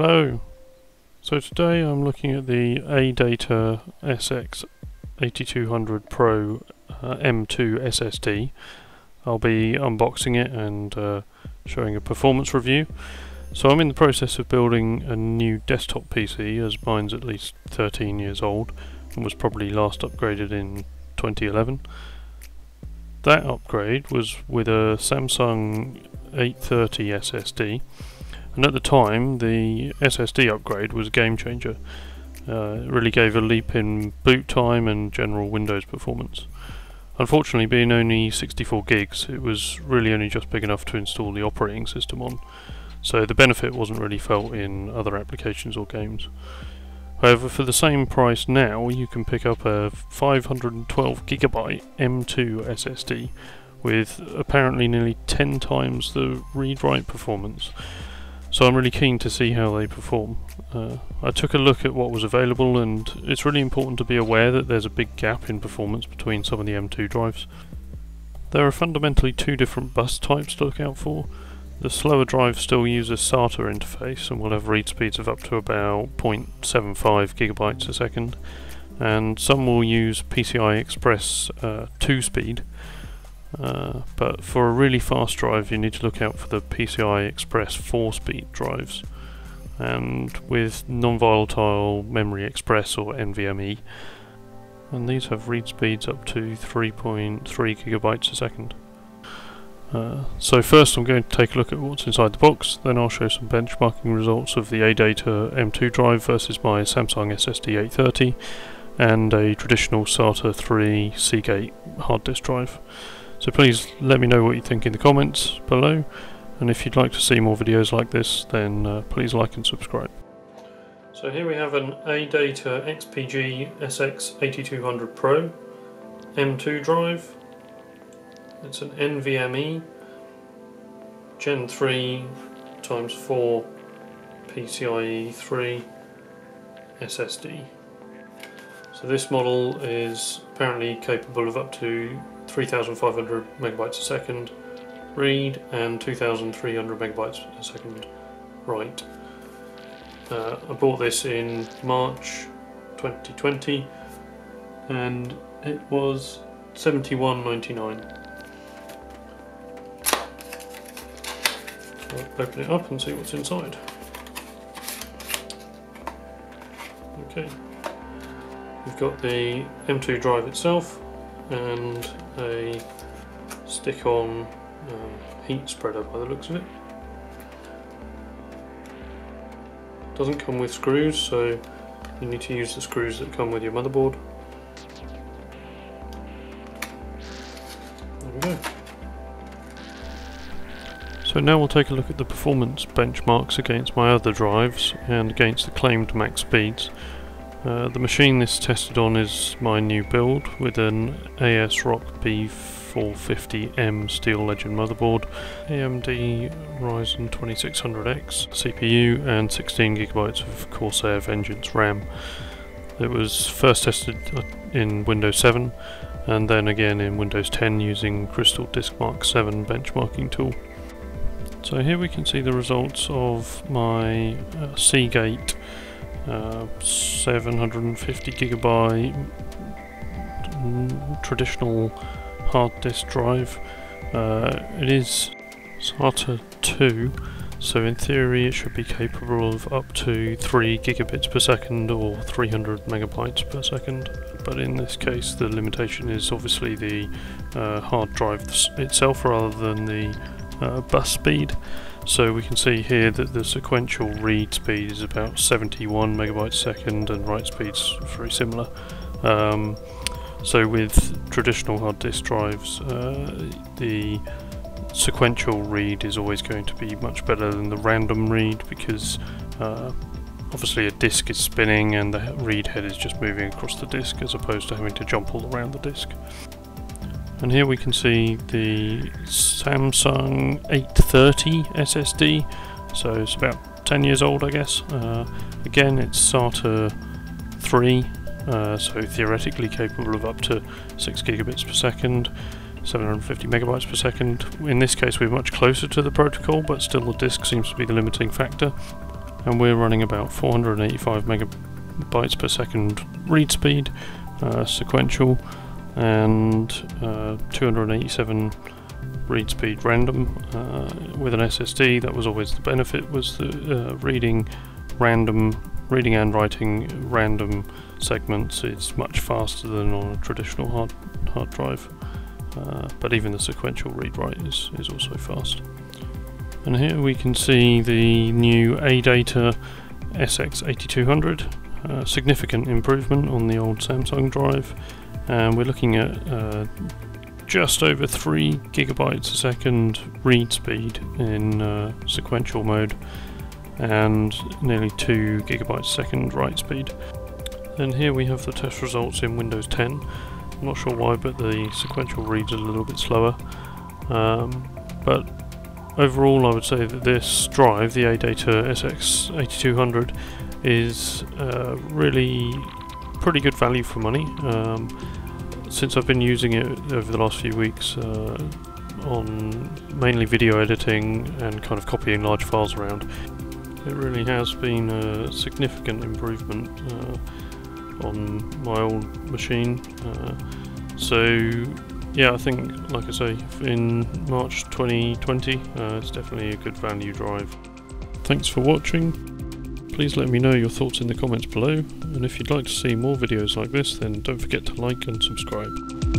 Hello. So today I'm looking at the ADATA SX8200 Pro uh, M2 SSD. I'll be unboxing it and uh, showing a performance review. So I'm in the process of building a new desktop PC as mine's at least 13 years old and was probably last upgraded in 2011. That upgrade was with a Samsung 830 SSD and at the time the SSD upgrade was a game changer. Uh, it really gave a leap in boot time and general Windows performance. Unfortunately being only 64 gigs it was really only just big enough to install the operating system on so the benefit wasn't really felt in other applications or games. However, for the same price now, you can pick up a 512GB M2 SSD with apparently nearly 10 times the read-write performance. So I'm really keen to see how they perform. Uh, I took a look at what was available and it's really important to be aware that there's a big gap in performance between some of the M2 drives. There are fundamentally two different bus types to look out for. The slower drive still uses SATA interface and will have read speeds of up to about 0.75 gigabytes a second, and some will use PCI Express uh, 2 speed. Uh, but for a really fast drive, you need to look out for the PCI Express 4 speed drives. And with non-volatile memory express or NVMe, and these have read speeds up to 3.3 gigabytes a second. Uh, so first I'm going to take a look at what's inside the box, then I'll show some benchmarking results of the ADATA M2 drive versus my Samsung SSD 830 and a traditional SATA 3 Seagate hard disk drive. So please let me know what you think in the comments below and if you'd like to see more videos like this then uh, please like and subscribe. So here we have an ADATA XPG SX8200 Pro M2 drive it's an NVMe Gen 3 times 4 PCIe 3 SSD. So this model is apparently capable of up to 3500 megabytes a second read and 2300 megabytes a second write. Uh, I bought this in March 2020 and it was 71.99 open it up and see what's inside. Okay, we've got the M2 drive itself and a stick-on um, heat spreader by the looks of it. Doesn't come with screws, so you need to use the screws that come with your motherboard. There we go. So now we'll take a look at the performance benchmarks against my other drives and against the claimed max speeds. Uh, the machine this tested on is my new build with an ASRock B450M Steel Legend motherboard, AMD Ryzen 2600X CPU and 16GB of Corsair Vengeance RAM. It was first tested uh, in Windows 7 and then again in Windows 10 using Crystal Disk Mark 7 benchmarking tool. So here we can see the results of my uh, Seagate uh, 750 gigabyte traditional hard disk drive. Uh, it is SATA 2 so in theory it should be capable of up to 3 gigabits per second or 300 megabytes per second but in this case the limitation is obviously the uh, hard drive itself rather than the uh, bus speed. So we can see here that the sequential read speed is about 71 megabytes second and write speed's very similar. Um, so with traditional hard disk drives, uh, the sequential read is always going to be much better than the random read because uh, obviously a disk is spinning and the read head is just moving across the disk as opposed to having to jump all around the disk. And here we can see the Samsung 830 SSD. So it's about 10 years old, I guess. Uh, again, it's SATA 3, uh, so theoretically capable of up to 6 gigabits per second. 750 megabytes per second. In this case we're much closer to the protocol but still the disk seems to be the limiting factor. and we're running about 485 megabytes per second read speed, uh, sequential, and uh, 287 read speed random. Uh, with an SSD, that was always the benefit, was the uh, reading random, reading and writing random segments. It's much faster than on a traditional hard hard drive. Uh, but even the sequential read-write is, is also fast. And here we can see the new ADATA SX8200, uh, significant improvement on the old Samsung drive, and we're looking at uh, just over 3 gigabytes a second read speed in uh, sequential mode and nearly 2 gigabytes a second write speed. And here we have the test results in Windows 10. I'm not sure why, but the sequential reads are a little bit slower. Um, but overall, I would say that this drive, the ADATA SX8200, is uh, really pretty good value for money. Um, since I've been using it over the last few weeks uh, on mainly video editing and kind of copying large files around, it really has been a significant improvement uh, on my old machine. Uh, so yeah, I think, like I say, in March 2020, uh, it's definitely a good value drive. Thanks for watching. Please let me know your thoughts in the comments below, and if you'd like to see more videos like this, then don't forget to like and subscribe.